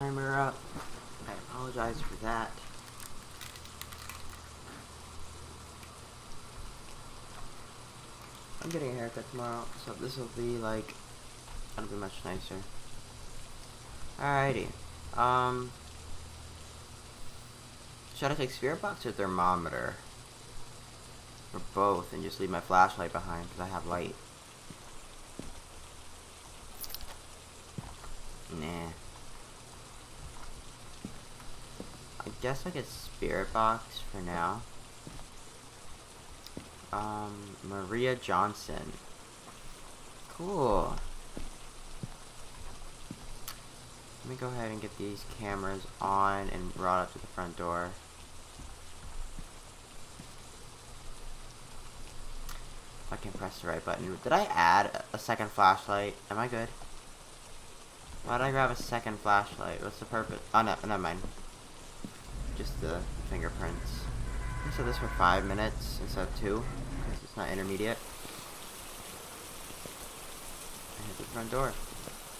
timer up. I apologize for that. I'm getting a haircut tomorrow, so this will be like, it'll be much nicer. Alrighty. Um, should I take spirit box or thermometer? Or both, and just leave my flashlight behind, because I have light. Nah. I guess I get spirit box for now. Um, Maria Johnson. Cool. Let me go ahead and get these cameras on and brought up to the front door. I can press the right button. Did I add a second flashlight? Am I good? Why did I grab a second flashlight? What's the purpose? Oh, no, never mind. Just the fingerprints. I said this for five minutes instead of two, because it's not intermediate. I hit the front door.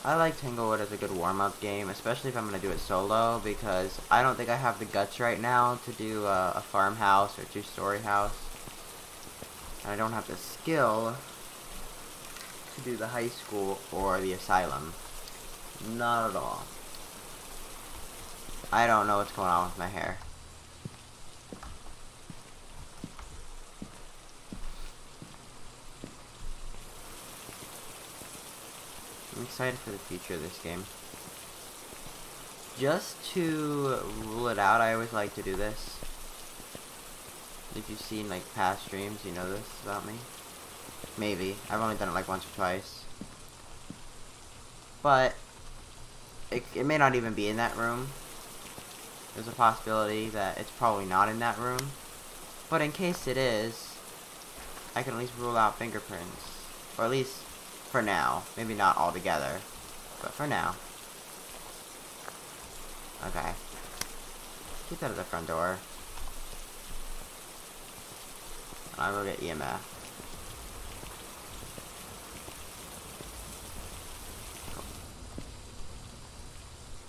I like Tanglewood as a good warm-up game, especially if I'm going to do it solo, because I don't think I have the guts right now to do a, a farmhouse or two-story house. And I don't have the skill to do the high school or the asylum. Not at all. I don't know what's going on with my hair. I'm excited for the future of this game. Just to rule it out, I always like to do this. If you've seen like past streams, you know this about me. Maybe. I've only done it like once or twice. But, it, it may not even be in that room. There's a possibility that it's probably not in that room. But in case it is, I can at least rule out fingerprints. Or at least for now. Maybe not all together. But for now. Okay. Keep that at the front door. I'll go get EMF.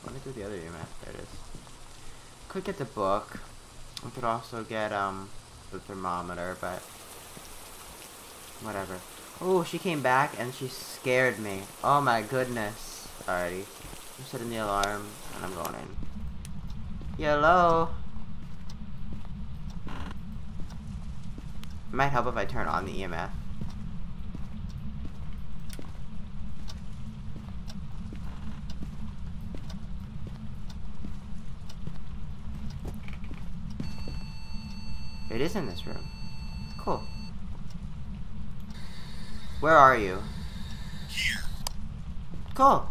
Let me do the other EMF. There it is. Could get the book. We could also get um the thermometer, but whatever. Oh, she came back and she scared me. Oh my goodness. Alrighty. I'm setting the alarm and I'm going in. Hello? It might help if I turn on the EMF. It is in this room. Cool. Where are you? Cool.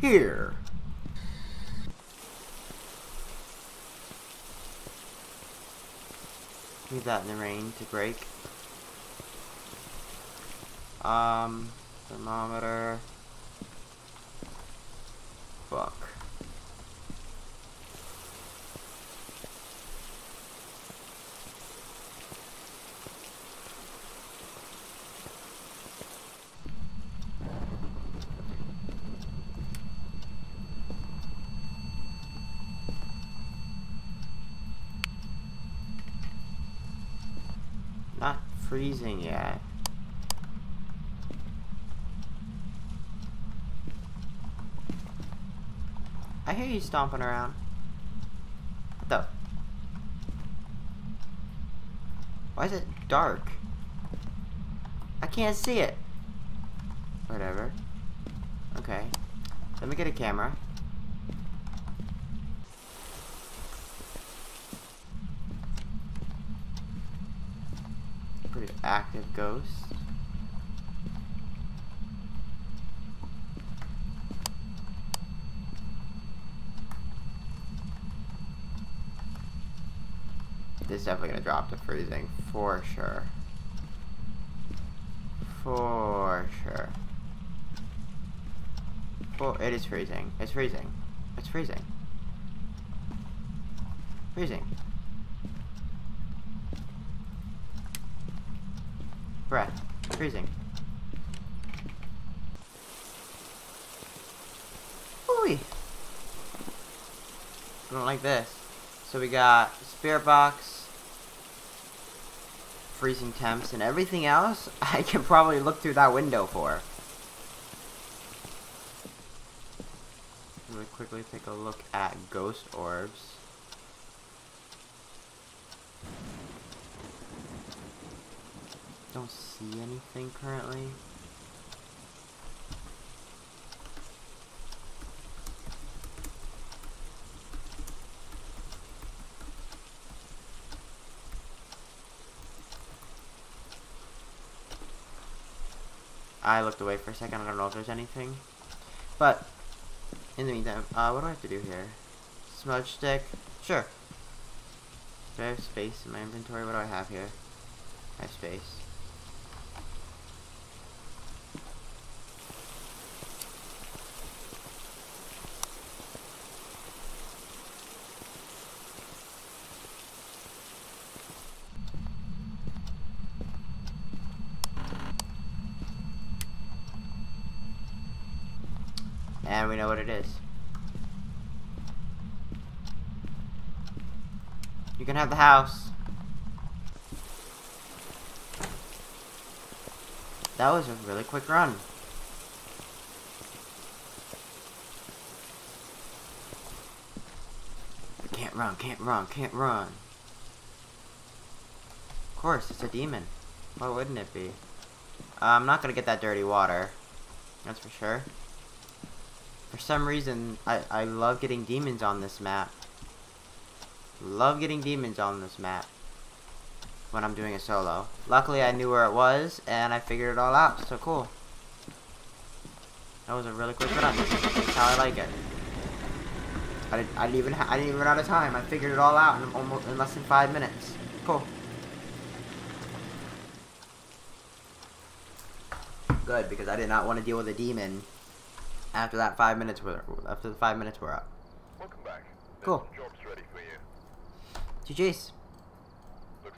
Here. Leave that in the rain to break. Um, thermometer. Book. Not freezing yet. I hear you stomping around. What the? Why is it dark? I can't see it. Whatever. Okay. Let me get a camera. Pretty active ghost. This is definitely gonna drop to freezing for sure. For sure. For it is freezing. It's freezing. It's freezing. Freezing. Breath. Freezing. Ooh. We don't like this. So we got spirit box, freezing temps, and everything else I can probably look through that window for. Really quickly take a look at ghost orbs. I don't see anything currently. I looked away for a second. I don't know if there's anything. But, in the meantime, uh, what do I have to do here? Smudge stick? Sure. Do I have space in my inventory? What do I have here? I have space. And we know what it is. You can have the house. That was a really quick run. Can't run, can't run, can't run. Of course, it's a demon. Why wouldn't it be? Uh, I'm not gonna get that dirty water. That's for sure. For some reason, I, I love getting demons on this map. Love getting demons on this map. When I'm doing a solo. Luckily, I knew where it was, and I figured it all out. So cool. That was a really quick run. That's how I like it. I didn't, I didn't even I didn't even run out of time. I figured it all out in almost in less than five minutes. Cool. Good because I did not want to deal with a demon after that five minutes were after the five minutes were up. Welcome back. Cool. Jobs ready for you. GG's.